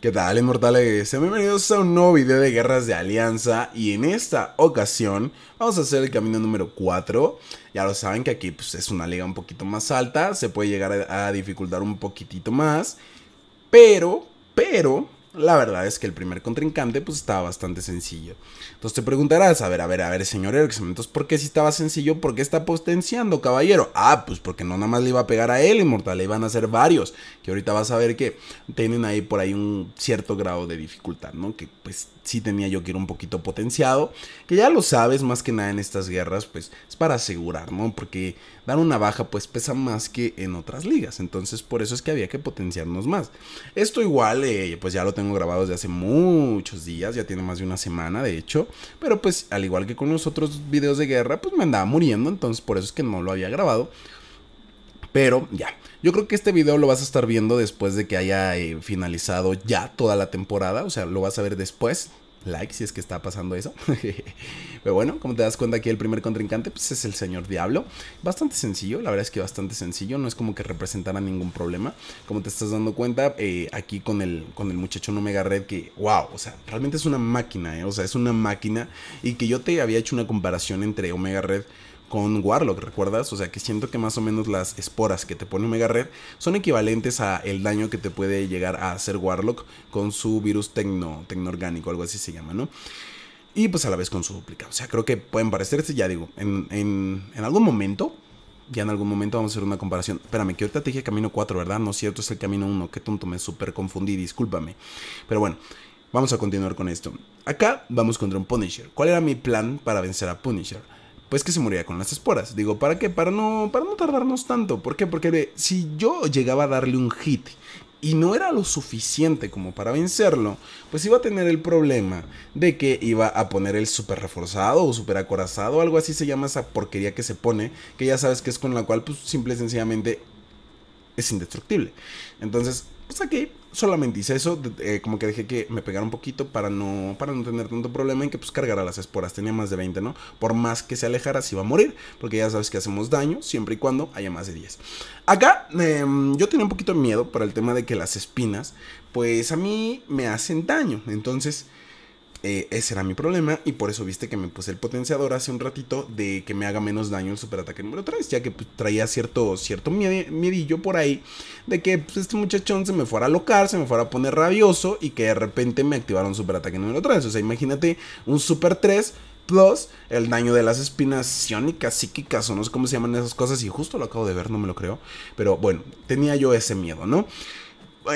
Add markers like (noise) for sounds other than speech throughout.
¿Qué tal, inmortales? Bienvenidos a un nuevo video de Guerras de Alianza y en esta ocasión vamos a hacer el camino número 4. Ya lo saben que aquí pues, es una liga un poquito más alta, se puede llegar a dificultar un poquitito más, pero, pero, la verdad es que el primer contrincante pues estaba bastante sencillo. Entonces te preguntarás, a ver, a ver, a ver, señor Erickson, entonces ¿por qué si estaba sencillo? ¿Por qué está potenciando, caballero? Ah, pues porque no nada más le iba a pegar a él, inmortal, le iban a ser varios, que ahorita vas a ver que tienen ahí por ahí un cierto grado de dificultad, ¿no? Que pues sí tenía yo que ir un poquito potenciado, que ya lo sabes, más que nada en estas guerras, pues es para asegurar, ¿no? Porque dar una baja pues pesa más que en otras ligas, entonces por eso es que había que potenciarnos más. Esto igual, eh, pues ya lo tengo grabado desde hace muchos días, ya tiene más de una semana de hecho, pero pues al igual que con los otros videos de guerra, pues me andaba muriendo, entonces por eso es que no lo había grabado. Pero ya, yo creo que este video lo vas a estar viendo después de que haya eh, finalizado ya toda la temporada. O sea, lo vas a ver después. Like si es que está pasando eso. (laughs) Pero bueno, como te das cuenta aquí el primer contrincante pues es el señor Diablo. Bastante sencillo, la verdad es que bastante sencillo. No es como que representara ningún problema. Como te estás dando cuenta eh, aquí con el, con el muchachón Omega Red que, wow, o sea, realmente es una máquina, eh, o sea, es una máquina. Y que yo te había hecho una comparación entre Omega Red con Warlock, ¿recuerdas? O sea que siento que más o menos las esporas que te pone Omega Red son equivalentes a el daño que te puede llegar a hacer Warlock con su virus tecno, tecnoorgánico, algo así se llama, ¿no? Y pues a la vez con su duplicado. O sea, creo que pueden parecerse, ya digo, en algún momento, ya en algún momento vamos a hacer una comparación. Espérame, que ahorita te dije camino 4, ¿verdad? No es cierto, es el camino 1. Qué tonto, me súper confundí, discúlpame. Pero bueno, vamos a continuar con esto. Acá vamos contra un Punisher. ¿Cuál era mi plan para vencer a Punisher? Pues que se moría con las esporas. Digo, ¿para qué? Para no, para no tardarnos tanto. ¿Por qué? Porque si yo llegaba a darle un hit y no era lo suficiente como para vencerlo, pues iba a tener el problema de que iba a poner el super reforzado o super acorazado, algo así se llama esa porquería que se pone, que ya sabes que es con la cual pues simple y sencillamente es indestructible. Entonces, pues aquí solamente hice eso, eh, como que dejé que me pegara un poquito para no, para no tener tanto problema en que pues cargara las esporas. Tenía más de 20, ¿no? Por más que se alejara, se iba a morir, porque ya sabes que hacemos daño siempre y cuando haya más de 10. Acá em, yo tenía un poquito de miedo para el tema de que las espinas, pues a mí me hacen daño. Entonces eh, ese era mi problema y por eso viste que me puse el potenciador hace un ratito de que me haga menos daño el superataque número 3, ya que pues, traía cierto, cierto miedillo por ahí de que pues, este muchachón se me fuera a locar, se me fuera a poner rabioso y que de repente me activara un superataque número 3. O sea, imagínate un super 3 plus el daño de las espinas sionicas, psíquicas o no sé cómo se llaman esas cosas y justo lo acabo de ver, no me lo creo. Pero bueno, tenía yo ese miedo, ¿no?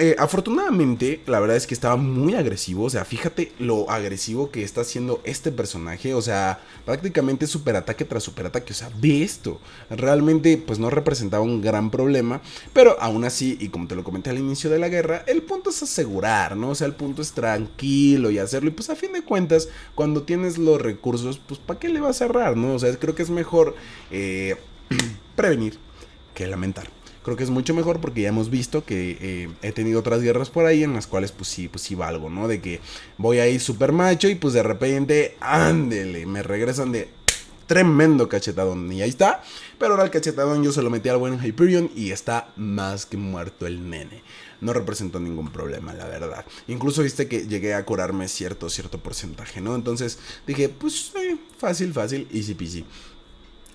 Eh, afortunadamente, la verdad es que estaba muy agresivo. O sea, fíjate lo agresivo que está haciendo este personaje. O sea, prácticamente superataque tras superataque. O sea, ve esto. Realmente, pues no representaba un gran problema. Pero aún así, y como te lo comenté al inicio de la guerra, el punto es asegurar, ¿no? O sea, el punto es tranquilo y hacerlo. Y pues a fin de cuentas, cuando tienes los recursos, pues ¿para qué le vas a cerrar, no? O sea, creo que es mejor eh, (clears throat) prevenir que lamentar creo que es mucho mejor porque ya hemos visto que eh, he tenido otras guerras por ahí en las cuales pues sí, pues sí valgo, ¿no? De que voy ahí super macho y pues de repente, ándele, me regresan de tremendo cachetadón y ahí está. Pero ahora el cachetadón yo se lo metí al buen Hyperion y está más que muerto el nene. No representó ningún problema, la verdad. Incluso viste que llegué a curarme cierto, cierto porcentaje, ¿no? Entonces dije, pues eh, fácil, fácil, easy peasy.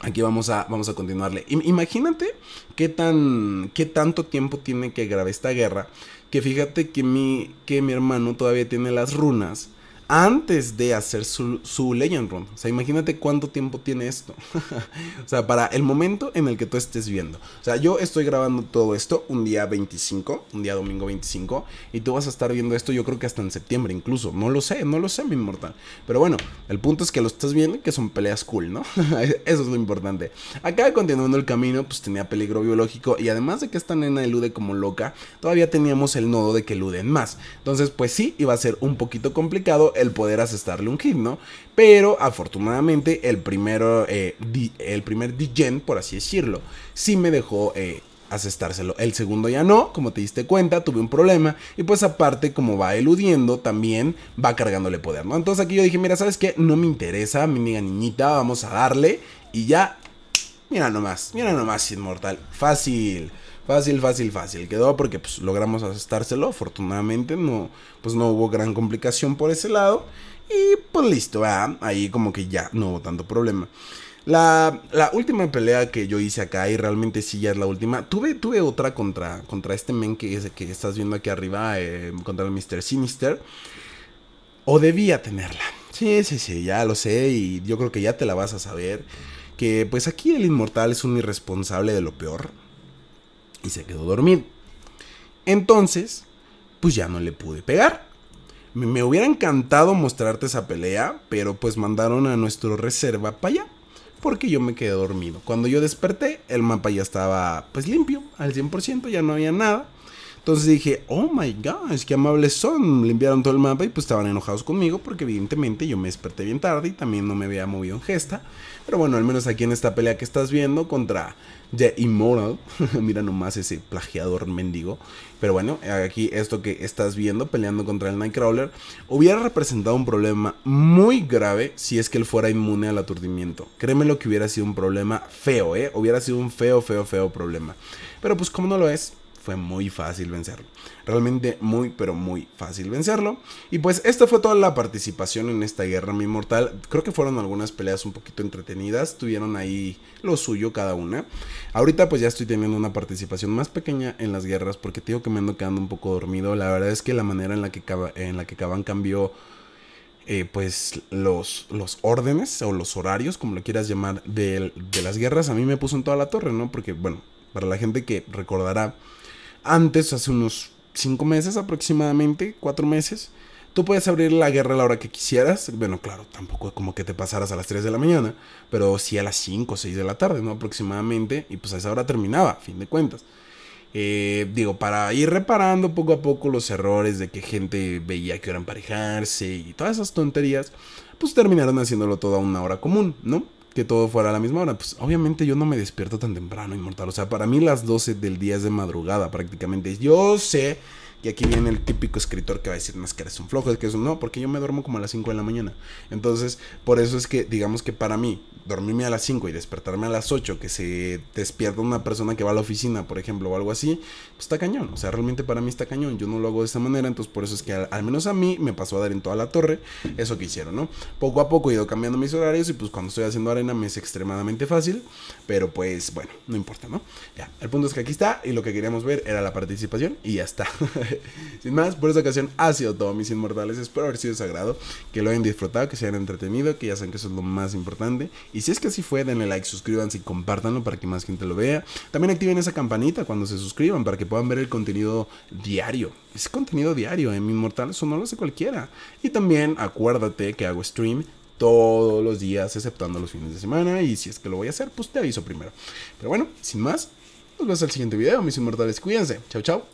Aquí vamos a, vamos a continuarle. Imagínate qué, tan, qué tanto tiempo tiene que grabar esta guerra. Que fíjate que mi, que mi hermano todavía tiene las runas antes de hacer su, su, Legend Run. O sea, imagínate cuánto tiempo tiene esto. (laughs) o sea, para el momento en el que tú estés viendo. O sea, yo estoy grabando todo esto un día 25, un día domingo 25, y tú vas a estar viendo esto yo creo que hasta en septiembre incluso. No lo sé, no lo sé, mi inmortal. Pero bueno, el punto es que lo estás viendo y que son peleas cool, ¿no? (laughs) Eso es lo importante. Acá continuando el camino, pues tenía peligro biológico y además de que esta nena elude como loca, todavía teníamos el nodo de que eluden más. Entonces, pues sí, iba a ser un poquito complicado el poder asestarle un hit, ¿no? Pero afortunadamente el primero, eh, el primer Digen, por así decirlo, sí me dejó eh, asestárselo. El segundo ya no, como te diste cuenta, tuve un problema. Y pues aparte, como va eludiendo, también va cargándole poder, ¿no? Entonces aquí yo dije, mira, ¿sabes qué? No me interesa, mi niñita, vamos a darle. Y ya, mira nomás, mira nomás, Inmortal. Fácil. Fácil, fácil, fácil. Quedó porque pues, logramos asestárselo. Afortunadamente no, pues, no hubo gran complicación por ese lado. Y pues listo, ahí como que ya no hubo tanto problema. La, última pelea que yo hice acá, y realmente sí ya es la última, tuve, tuve otra contra, contra este men que, que estás viendo aquí arriba, eh, contra el Mr. Sinister. O debía tenerla. Sí, sí, sí, ya lo sé y yo creo que ya te la vas a saber. Que pues aquí el inmortal es un irresponsable de lo peor. Y se quedó dormido. Entonces, pues ya no le pude pegar. Me, hubiera encantado mostrarte esa pelea, pero pues mandaron a nuestro reserva para allá. Porque yo me quedé dormido. Cuando yo desperté, el mapa ya estaba pues limpio, al 100%, ya no había nada. Entonces dije, oh my gosh, qué amables son. Limpiaron todo el mapa y pues estaban enojados conmigo porque evidentemente yo me desperté bien tarde y también no me había movido en gesta. Pero bueno, al menos aquí en esta pelea que estás viendo contra The Immortal, (laughs) mira nomás ese plagiador mendigo. Pero bueno, aquí esto que estás viendo peleando contra el Nightcrawler hubiera representado un problema muy grave si es que él fuera inmune al aturdimiento. Créeme lo que hubiera sido un problema feo, ¿eh? Hubiera sido un feo, feo, feo problema. Pero pues como no lo es, fue muy fácil vencerlo. Realmente muy, pero muy fácil vencerlo. Y pues esta fue toda la participación en esta guerra mi mortal. Creo que fueron algunas peleas un poquito entretenidas. Tuvieron ahí lo suyo cada una. Ahorita pues ya estoy teniendo una participación más pequeña en las guerras porque tengo que me ando quedando un poco dormido. La verdad es que la manera en la que, en la que Caban cambió... Eh, pues los, los órdenes o los horarios, como lo quieras llamar, de las guerras, a mí me puso en toda la torre, ¿no? Porque, bueno, para la gente que recordará, antes, hace unos 5 meses aproximadamente, 4 meses, tú puedes abrir la guerra a la hora que quisieras. Bueno, claro, tampoco como que te pasaras a las 3 de la mañana, pero sí a las 5 o 6 de la tarde, ¿no? Aproximadamente, y pues a esa hora terminaba, a fin de cuentas. Eh, digo, para ir reparando poco a poco los errores de que gente veía que era emparejarse y todas esas tonterías, pues terminaron haciéndolo todo a una hora común, ¿no? Que todo fuera a la misma hora. Pues obviamente yo no me despierto tan temprano, inmortal. O sea, para mí las 12 del día es de madrugada prácticamente. Yo sé y aquí viene el típico escritor que va a decir, más que eres un flojo, es que eso no, porque yo me duermo como a las 5 de la mañana. Entonces, por eso es que, digamos que para mí, dormirme a las 5 y despertarme a las 8, que se despierta una persona que va a la oficina, por ejemplo, o algo así, pues está cañón. O sea, realmente para mí está cañón. Yo no lo hago de esta manera, entonces por eso es que al, menos a mí me pasó a dar en toda la torre eso que hicieron, ¿no? Poco a poco he ido cambiando mis horarios y pues cuando estoy haciendo arena me es extremadamente fácil, pero pues bueno, no importa, ¿no? Ya, el punto es que aquí está y lo que queríamos ver era la participación y ya está. (laughs) (laughs) Sin más, por esta ocasión ha sido todo, mis inmortales. Espero haber sido sagrado, que lo hayan disfrutado, que se hayan entretenido, que ya saben que eso es lo más importante. Y si es que así fue, denle like, suscríbanse y compártanlo para que más gente lo vea. También activen esa campanita cuando se suscriban para que puedan ver el contenido diario. Es contenido diario en mi inmortal, eso no lo hace cualquiera. Y también acuérdate que hago stream todos los días, exceptuando los fines de semana. Y si es que lo voy a hacer, pues te aviso primero. Pero bueno, sin más, nos vemos al siguiente video, mis inmortales. Cuídense. Chao, chao.